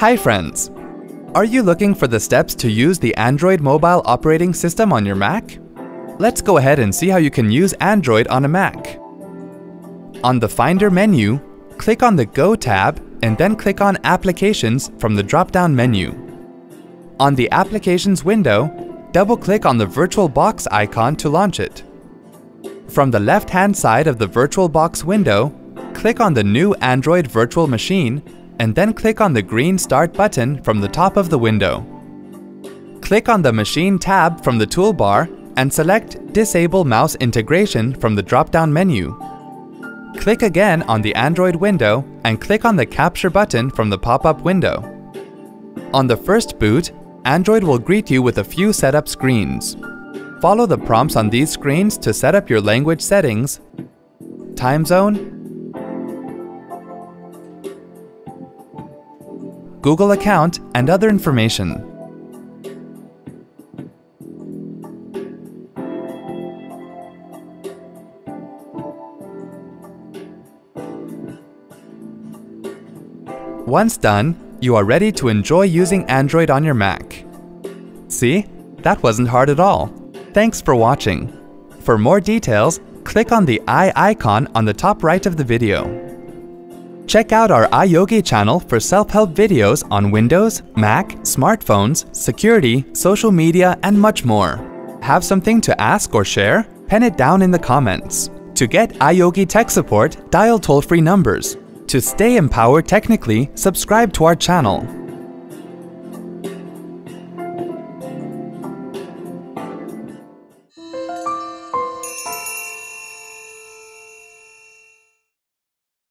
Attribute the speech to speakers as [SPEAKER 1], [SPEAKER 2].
[SPEAKER 1] Hi friends! Are you looking for the steps to use the Android mobile operating system on your Mac? Let's go ahead and see how you can use Android on a Mac. On the Finder menu, click on the Go tab and then click on Applications from the drop-down menu. On the Applications window, double-click on the VirtualBox icon to launch it. From the left-hand side of the VirtualBox window, click on the new Android Virtual Machine and then click on the green Start button from the top of the window. Click on the Machine tab from the toolbar and select Disable Mouse Integration from the drop-down menu. Click again on the Android window and click on the Capture button from the pop-up window. On the first boot, Android will greet you with a few setup screens. Follow the prompts on these screens to set up your language settings, time zone, Google account, and other information. Once done, you are ready to enjoy using Android on your Mac. See? That wasn't hard at all. Thanks for watching. For more details, click on the eye icon on the top right of the video. Check out our iYogi channel for self-help videos on Windows, Mac, smartphones, security, social media, and much more. Have something to ask or share? Pen it down in the comments. To get iYogi tech support, dial toll-free numbers. To stay empowered technically, subscribe to our channel.